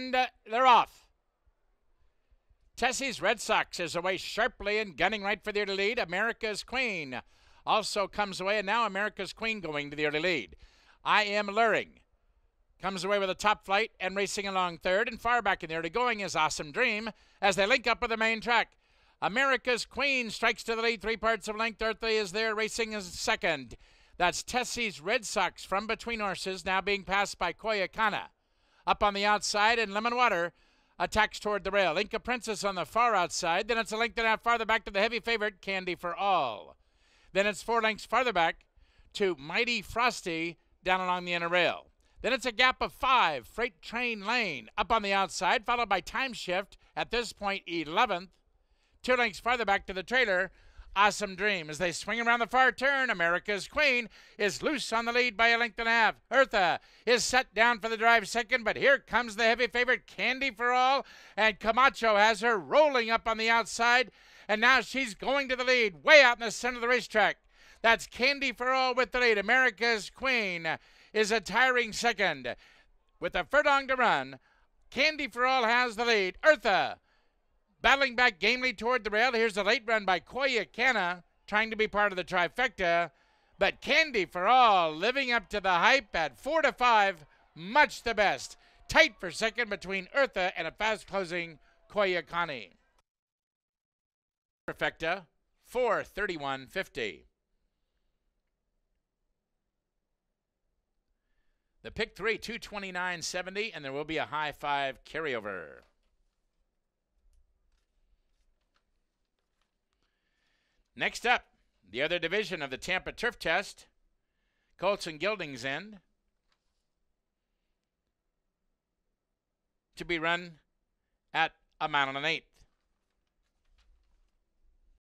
and they're off. Tessie's Red Sox is away sharply and gunning right for the early lead. America's Queen also comes away, and now America's Queen going to the early lead. I am luring. Comes away with a top flight and racing along third, and far back in the early going is Awesome Dream as they link up with the main track. America's Queen strikes to the lead, three parts of length. Eartha is there, racing is second. That's Tessie's Red Sox from between horses, now being passed by Koyakana. Up on the outside, and Lemon Water attacks toward the rail. Inca Princess on the far outside. Then it's a length and a half farther back to the heavy favorite, Candy for All. Then it's four lengths farther back to Mighty Frosty down along the inner rail. Then it's a gap of five, Freight Train Lane up on the outside, followed by Time Shift at this point 11th. Two lengths farther back to the trailer, Awesome Dream. As they swing around the far turn, America's Queen is loose on the lead by a length and a half. Eartha is set down for the drive second, but here comes the heavy favorite, Candy for All, and Camacho has her rolling up on the outside, and now she's going to the lead, way out in the center of the racetrack. That's Candy for All with the lead. America's Queen is a tiring second. With a furlong to run, Candy for All has the lead. Eartha battling back gamely toward the rail. Here's a late run by Koya Koyakana, trying to be part of the trifecta. But Candy for All living up to the hype at four to five, much the best. Tight for second between Eartha and a fast closing Koyakana. Trifecta, 431.50. The pick three, 229.70, and there will be a high five carryover. Next up, the other division of the Tampa Turf Test, Colts and Geldings End, to be run at a mile and an eighth.